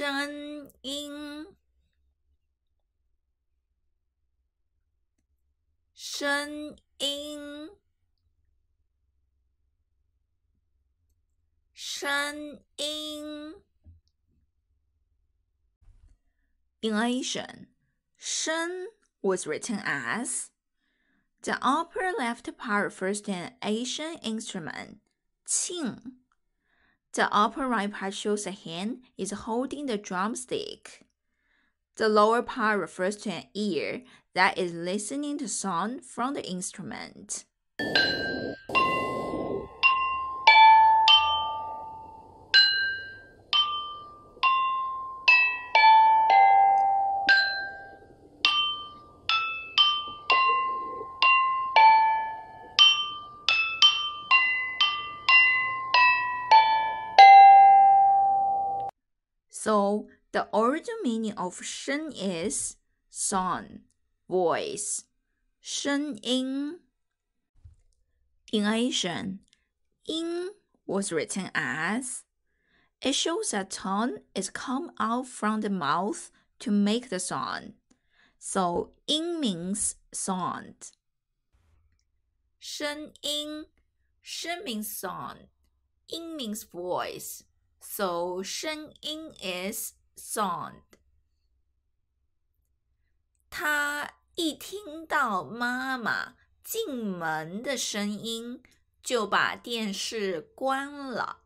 声音，声音，声音。In Asian, sheng was written as the upper left part first in an Asian instrument, qing the upper right part shows a hand is holding the drumstick. The lower part refers to an ear that is listening to sound from the instrument. So the original meaning of sheng is son, voice, sheng yin. In Asian, yin was written as. It shows that tongue is come out from the mouth to make the sound. So yin means sound. Sheng yin, sheng means sound, yin means voice. So 声音 is sound。他一听到妈妈进门的声音，就把电视关了。